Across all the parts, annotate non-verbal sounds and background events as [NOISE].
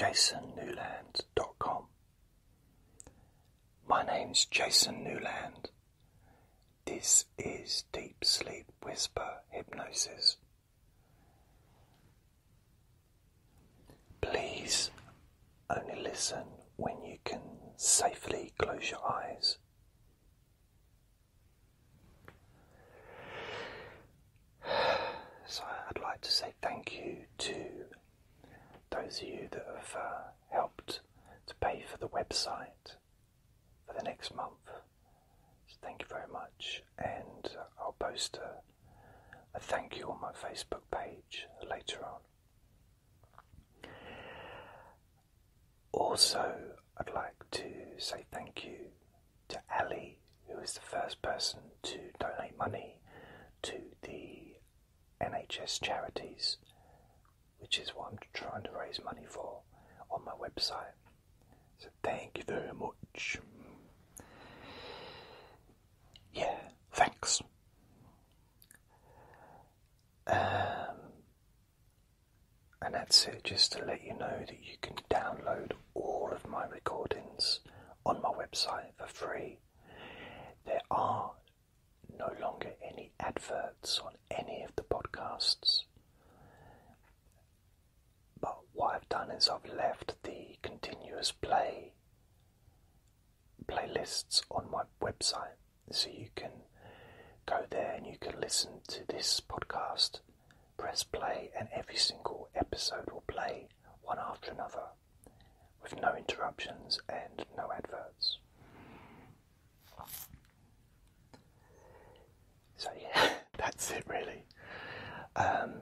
jasonnewland.com. My name's Jason Newland. This is Deep Sleep Whisper Hypnosis. Please only listen when you can safely close your eyes. [SIGHS] So I'd like to say thank you to those of you that have uh, helped to pay for the website for the next month. So thank you very much, and I'll post a, a thank you on my Facebook page later on. Also, I'd like to say thank you to Ali, who is the first person to donate money to the NHS charities, which is what I'm trying to raise money for on my website. So thank you very much. Yeah, thanks. Um, and that's it, just to let you know that you can download all of my recordings on my website for free. There are no longer any adverts on any of the podcasts. What I've done is I've left the continuous play playlists on my website so you can go there and you can listen to this podcast, press play, and every single episode will play one after another with no interruptions and no adverts. So yeah, [LAUGHS] that's it really. Um,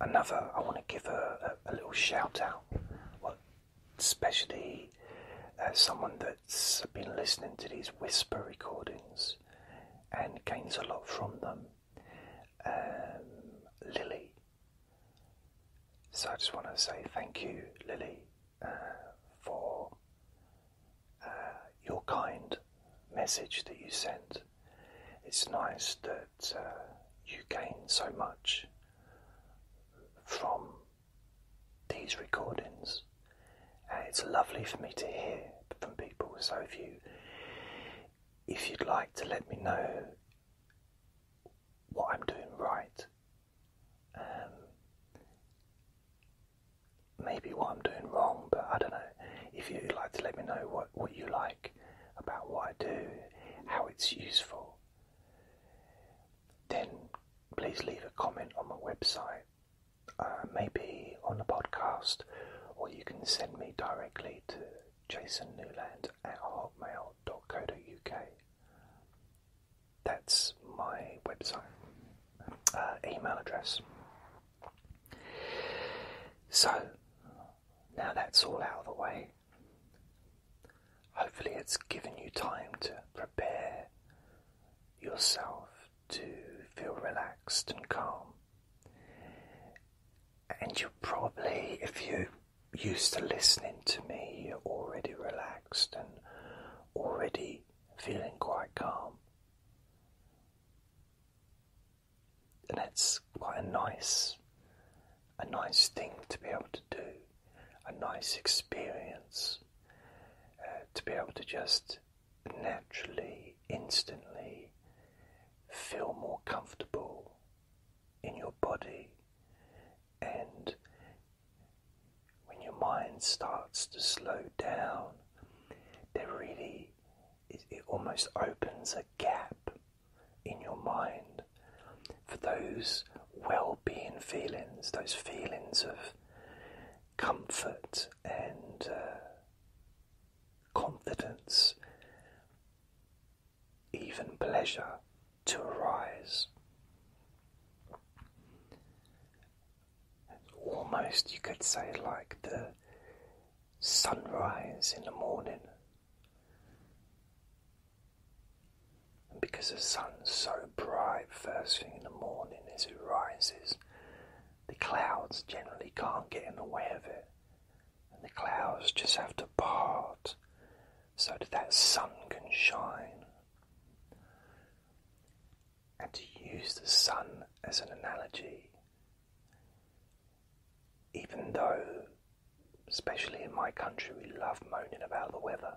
another, I want to give a, a, a, little shout out, well, especially uh, someone that's been listening to these whisper recordings and gains a lot from them. Um, Lily. So I just want to say thank you, Lily, uh, for uh, your kind message that you sent. It's nice that uh, you gain so much from these recordings. And it's lovely for me to hear from people. So if you if you'd like to let me know what I'm doing right, um, maybe what I'm doing wrong, but I don't know. If you'd like to let me know what, what you like about what I do, how it's useful, then please leave a comment on my website, uh, maybe on the podcast, or you can send me directly to jasonnewland at hotmail.co.uk. That's my website, uh, email address. So, now that's all out of the way. Hopefully, it's given you time to prepare yourself to feel relaxed. And you probably, if you're used to listening to me, you're already relaxed and already feeling quite calm. And that's quite a nice, a nice thing to be able to do, a nice experience uh, to be able to just naturally, instantly feel more comfortable in your body and when your mind starts to slow down there really it, it almost opens a gap in your mind for those well-being feelings those feelings of comfort and uh, confidence, even pleasure to arise. Almost, you could say, like the sunrise in the morning. And because the sun's so bright first thing in the morning as it rises, the clouds generally can't get in the way of it. And the clouds just have to part so that that sun can shine. And to use the sun as an analogy, even though, especially in my country, we love moaning about the weather.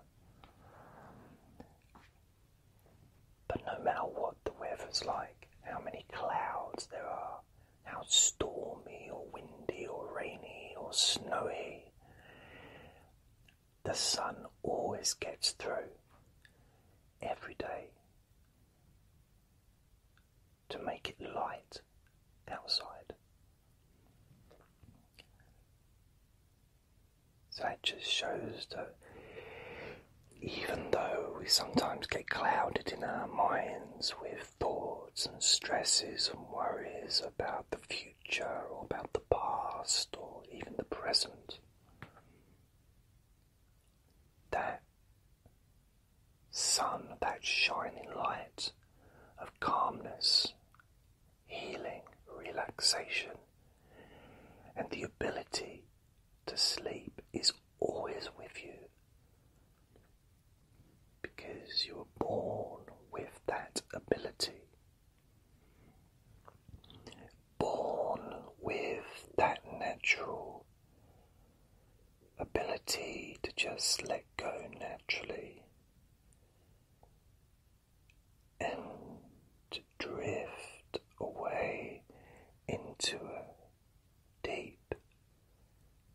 But no matter what the weather's like, how many clouds there are, how stormy or windy or rainy or snowy, the sun always gets through every day to make it light outside. So that just shows that even though we sometimes get clouded in our minds with thoughts and stresses and worries about the future or about the past or even the present, that sun, that shining light of calmness, healing, relaxation, and the ability to sleep is always with you because you were born with that ability. Born with that natural ability to just let go naturally and to drift away into a deep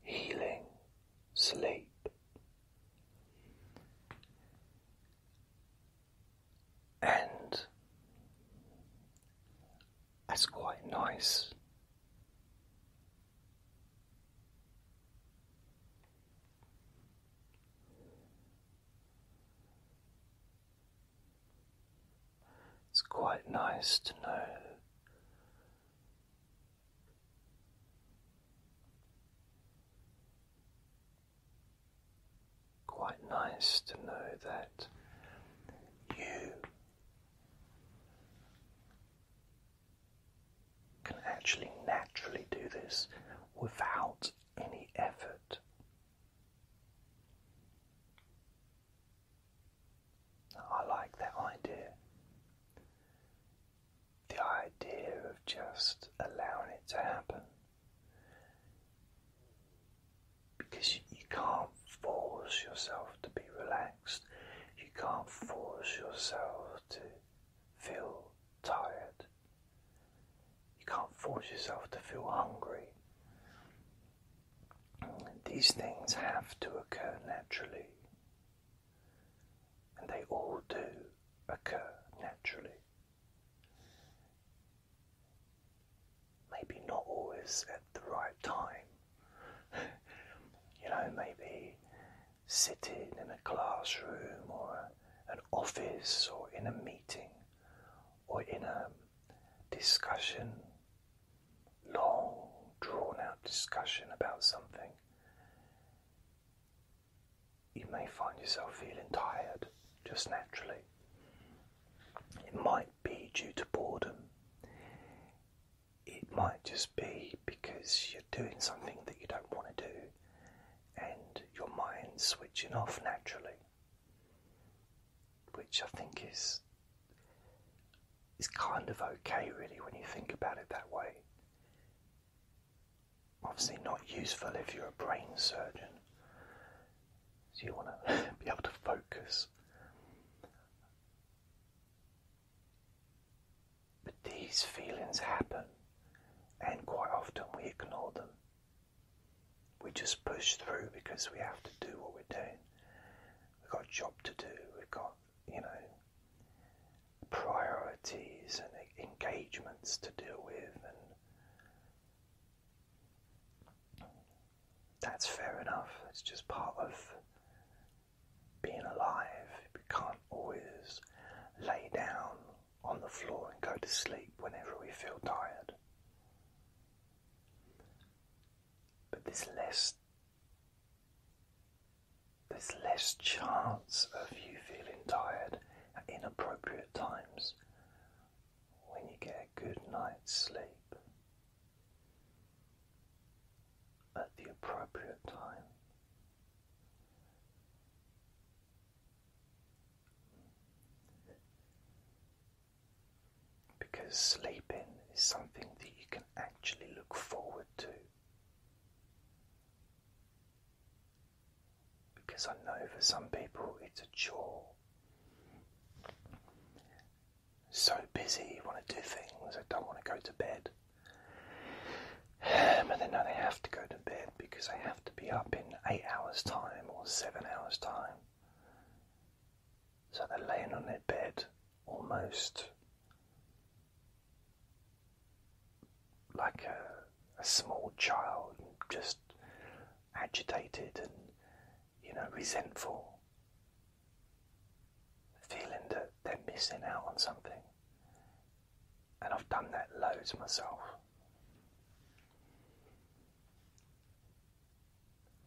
healing sleep. And that's nice. It's quite nice to know quite nice to know that you can actually without any effort. I like that idea. The idea of just allowing it to happen. Because you can't force yourself to be relaxed. You can't force yourself to feel tired. You can't force yourself to feel hungry. These things have to occur naturally. And they all do occur naturally. Maybe not always at the right time. [LAUGHS] you know, maybe sitting in a classroom or an office or in a meeting or in a discussion, long drawn out discussion about something, you may find yourself feeling tired just naturally. It might be due to boredom. It might just be because you're doing something that you don't want to do and your mind's switching off naturally. Which I think is is kind of okay really when you think about it that way. Obviously not useful if you're a brain surgeon. So you want to be able to focus. But these feelings happen, and quite often we ignore them. We just push through because we have to do what we're doing. We've got a job to do, we've got, you know, priorities and engagements to deal with, and that's fair enough. It's just part of being alive. We can't always lay down on the floor and go to sleep whenever we feel tired. But there's less there's less chance of you feeling tired at inappropriate times when you get a good night's sleep at the appropriate time. because sleeping is something that you can actually look forward to. Because I know for some people it's a chore. So busy, you want to do things, I don't want to go to bed. [SIGHS] But then now they have to go to bed because they have to be up in eight hours' time or seven hours' time. So they're laying on their bed almost child, just agitated and, you know, resentful, feeling that they're missing out on something. And I've done that loads myself.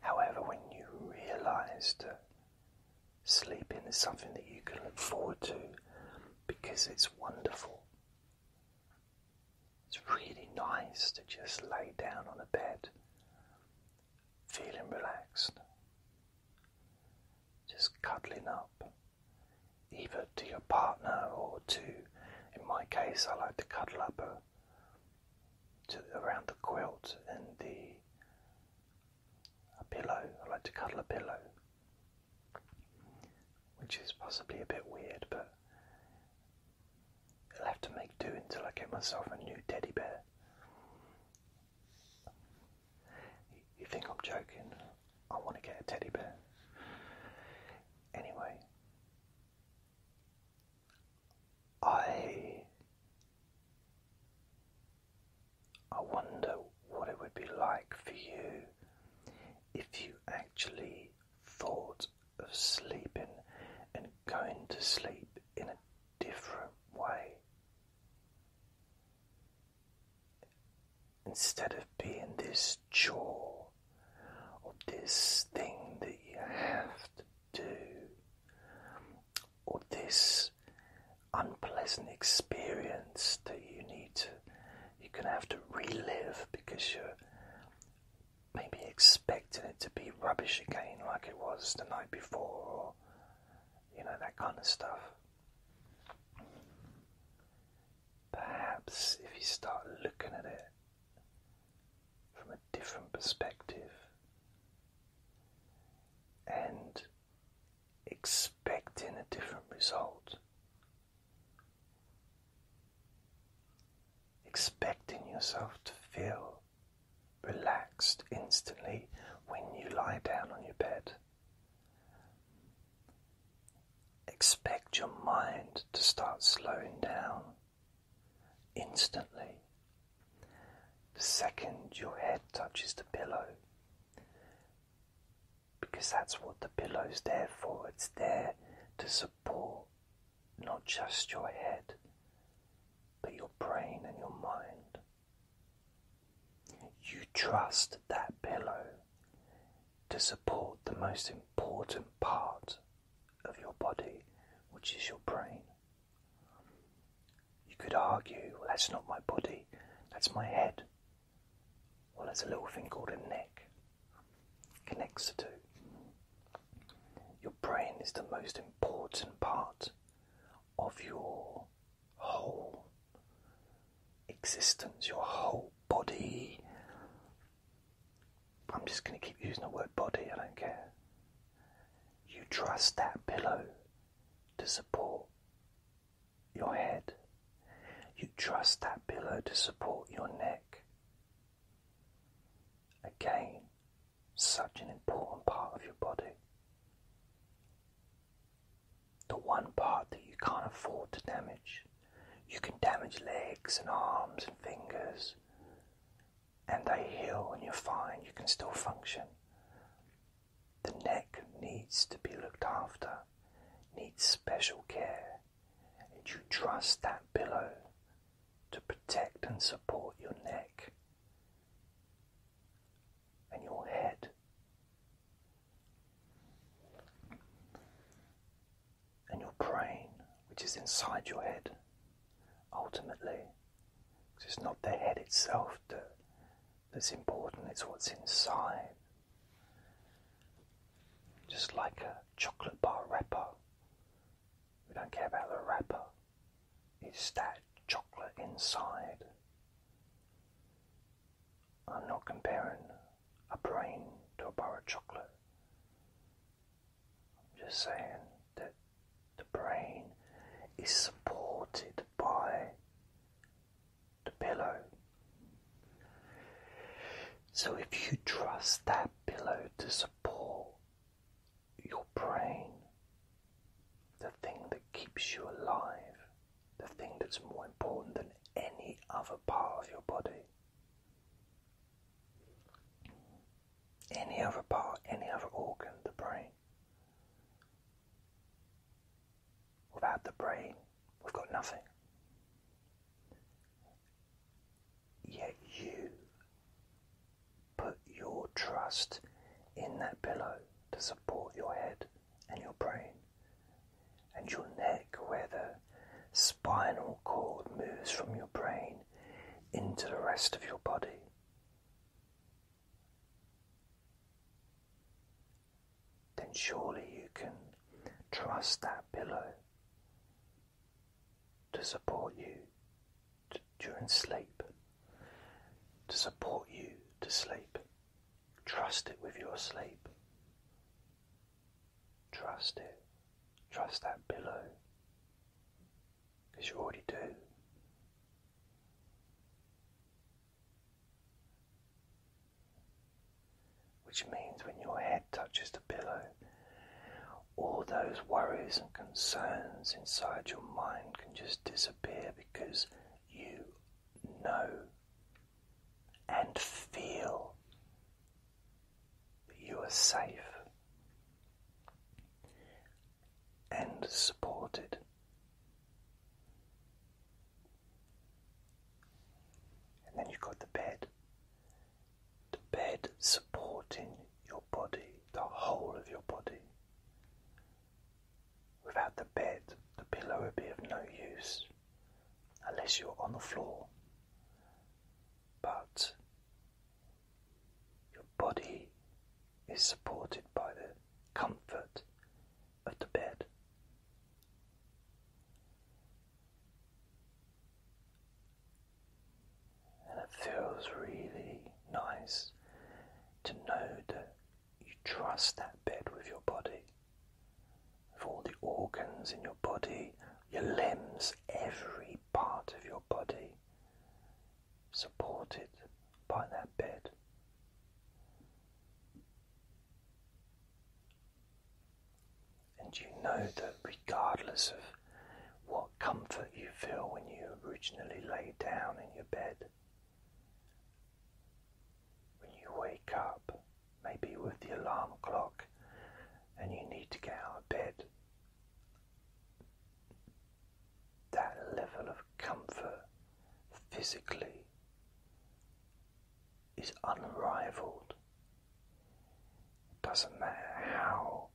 However, when you realize that sleeping is something that you can look forward to because it's wonderful, it's really nice to just lay down on a bed, feeling relaxed, just cuddling up, either to your partner or to, in my case, I like to cuddle up a, to, around the quilt and the a pillow. I like to cuddle a pillow, which is possibly a bit weird, but make do until I get myself a new teddy bear. You think I'm joking? I want to get a teddy bear. Anyway, I I wonder what it would be like for you if you actually thought of sleeping and going to sleep in a different way. Instead of being this chore or this thing that you have to do or this unpleasant experience that you need to you're gonna have to relive because you're maybe expecting it to be rubbish again like it was the night before or you know that kind of stuff. Perhaps if you start looking at it different perspective and expecting a different result expecting yourself to feel relaxed instantly when you lie down on your bed. Expect your mind to start slowing down instantly. Second your head touches the pillow, because that's what the pillow's there for, it's there to support not just your head but your brain and your mind. You trust that pillow to support the most important part of your body, which is your brain. You could argue, well, that's not my body, that's my head. Well, there's a little thing called a neck. Connects the two. Your brain is the most important part of your whole existence, your whole body. I'm just going to keep using the word body, I don't care. You trust that pillow to support your head. You trust that pillow to support your neck. Again, such an important part of your body. The one part that you can't afford to damage. You can damage legs and arms and fingers, and they heal and you're fine, you can still function. The neck needs to be looked after, needs special care, and you trust that pillow to protect and support your neck and your head. And your brain, which is inside your head ultimately. It's not the head itself that, that's important, it's what's inside. Just like a chocolate bar wrapper. We don't care about the wrapper, it's that chocolate inside. I'm not comparing a brain to a bar of chocolate. I'm just saying that the brain is supported by the pillow. So if you trust that pillow to support your brain, the thing that keeps you alive, the thing that's more important than any other part of your body, any other part, any other organ, the brain. Without the brain, we've got nothing. Yet you put your trust in that pillow to support your head and your brain and your neck, where the spinal cord moves from your brain into the rest of your body. Surely you can trust that pillow to support you during sleep, to support you to sleep. Trust it with your sleep. Trust it. Trust that pillow. Because you already do. Which means when your head touches the all those worries and concerns inside your mind can just disappear because you know and feel that you are safe and supported. And then you've got the bed. The bed supporting your body, the whole of your body. Without the bed, the pillow would be of no use unless you're on the floor. But your body is supported by the comfort of the bed. And it feels really nice to know that you trust that bed with your body, with all the organs in your body, your limbs, every part of your body supported by that bed. And you know that regardless of what comfort you feel when you originally lay down in your bed, when you wake up, maybe with the alarm clock, and you need to get out of bed, that level of comfort physically is unrivaled. It doesn't matter how,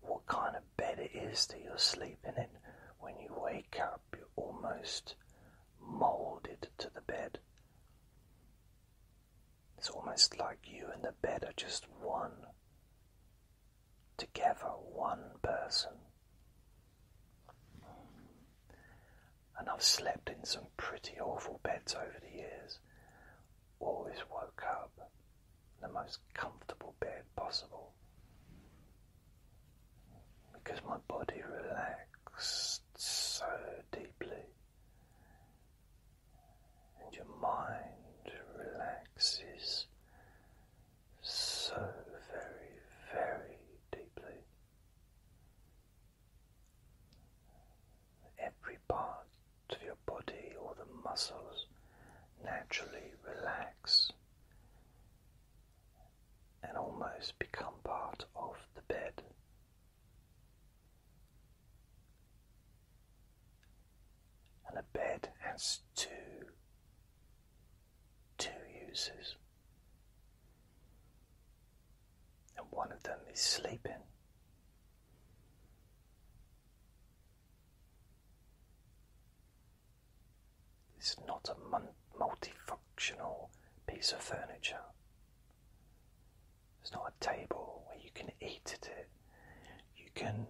what kind of bed it is that you're sleeping in. When you wake up, you're almost molded to the bed. It's almost like you and the bed are just one. Together, one person. And I've slept in some pretty awful beds over the years. Always woke up in the most comfortable bed possible. Because my body relaxed so deeply. And your mind relaxes so very, very deeply. Every part of your body, all the muscles naturally relax and almost become part of the bed. And a bed has two two uses. And one of them is sleeping. It's not a multifunctional piece of furniture. It's not a table where you can eat at it. You can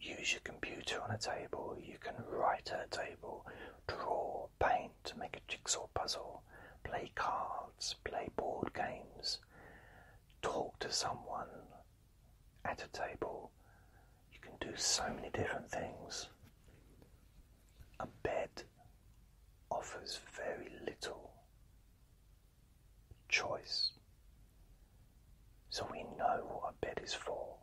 use your computer on a table, you can write at a table, draw, paint, make a jigsaw puzzle, play cards, play board games, talk to someone at a table. You can do so many different things. A bed offers very little choice. So we know what a bed is for.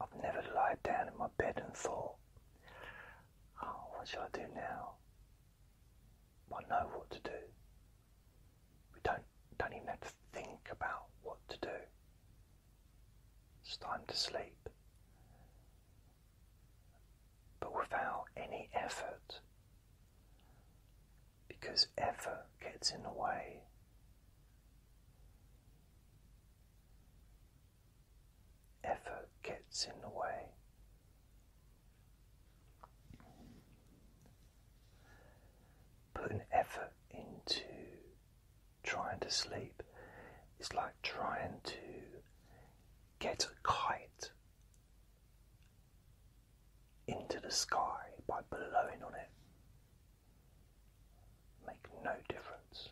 I've never lied down in my bed and thought, oh, what shall I do now? I know what to do. We don't, don't even have to think about what to do. It's time to sleep. But without any effort, because effort gets in the way. Effort gets in the way. Putting effort into trying to sleep is like trying to get a kite into the sky by blowing on it. Make no difference.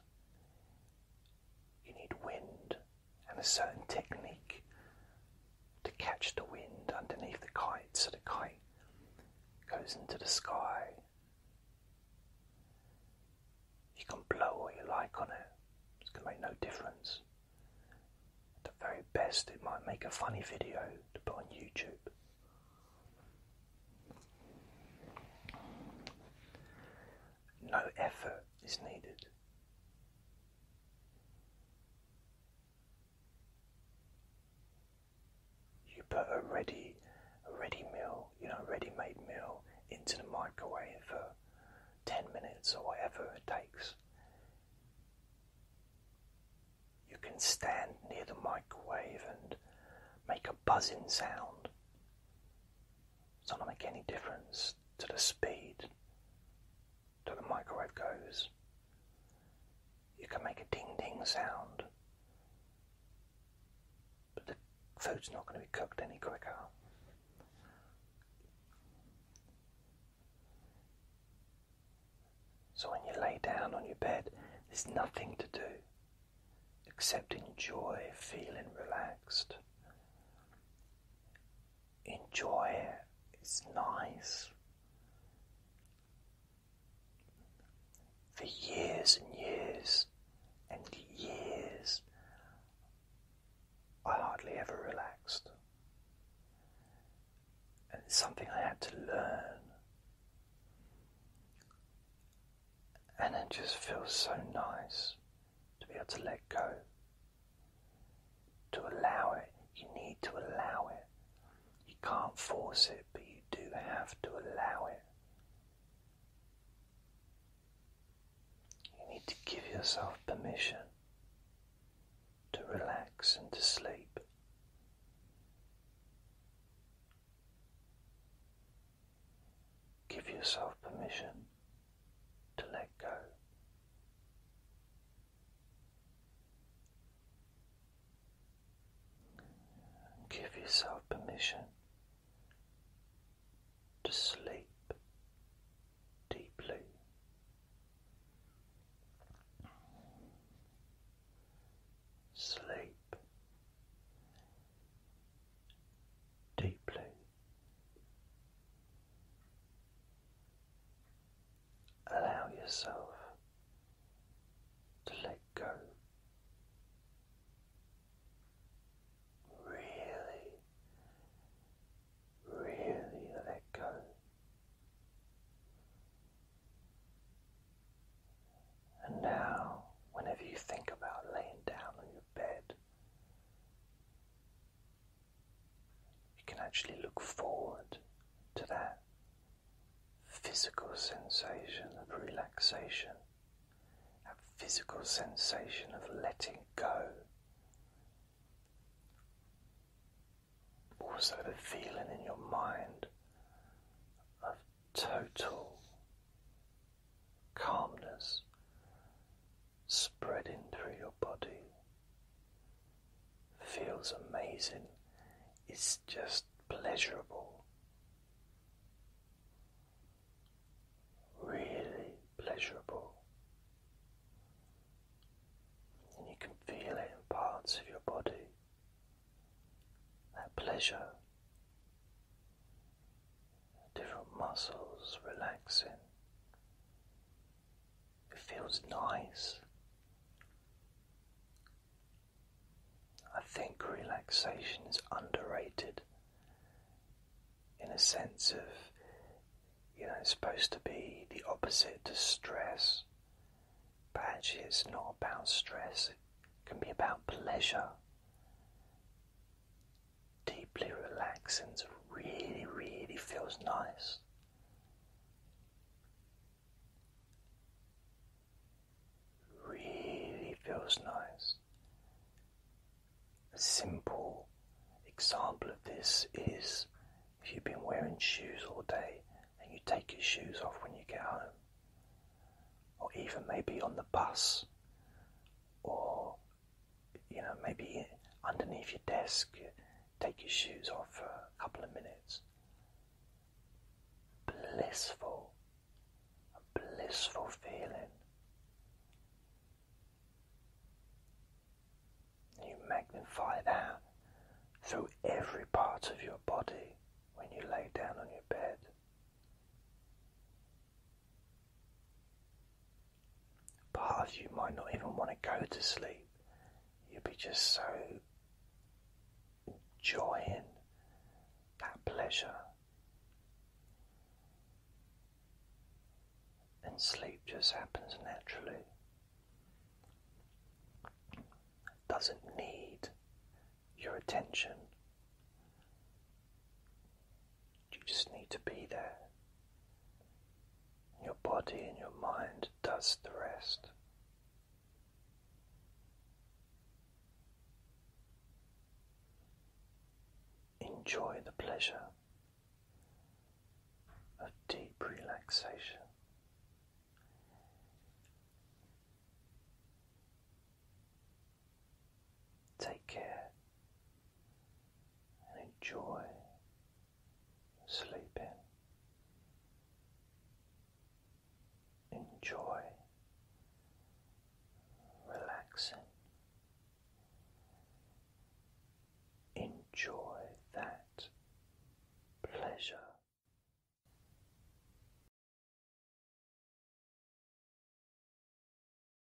You need wind and a certain technique to catch the wind underneath the kite so the kite goes into the sky. You can blow all you like on it, it's going to make no difference. At the very best, it might make a funny video to put on YouTube. No effort is needed. You put a ready, a ready meal, you know, ready-made meal into the microwave for ten minutes or whatever it takes. You can stand near the microwave and make a buzzing sound. It's not make any difference to the speed that the microwave goes. You can make a ding ding sound, but the food's not going to be cooked any quicker. So when you lay down on your bed, there's nothing to do except enjoy feeling relaxed. Enjoy it, it's nice. For years and years and years, I hardly ever relaxed. And it's something I had to learn. And it just feels so nice to be able to let go. To allow it, you need to allow it. You can't force it, but you do have to allow it. You need to give yourself permission to relax and to sleep. Give yourself permission to let go. Give yourself permission to sleep deeply. Sleep deeply. Allow yourself to let go. Really, really let go. And now, whenever you think about laying down on your bed, you can actually look forward to that physical sensation of relaxation, that physical sensation of letting go. Also, the feeling in your mind of total calmness spreading through your body feels amazing. It's just pleasurable, really pleasurable. And you can feel it in parts of your body, that pleasure, different muscles relaxing. It feels nice. I think relaxation is underrated in a sense of, you know, it's supposed to be the opposite to stress. But actually, it's not about stress, it can be about pleasure. Deeply relaxing really, really feels nice. Really feels nice. A simple example of this is if you've been wearing shoes all day and you take your shoes off when you get home, or even maybe on the bus, or you know, maybe underneath your desk, you take your shoes off for a couple of minutes. Blissful, a blissful feeling. You magnify that through every part of your body you lay down on your bed. Part of you might not even want to go to sleep. You'll be just so enjoying that pleasure. And sleep just happens naturally. Doesn't need your attention. You just need to be there. Your body and your mind does the rest. Enjoy the pleasure of deep relaxation.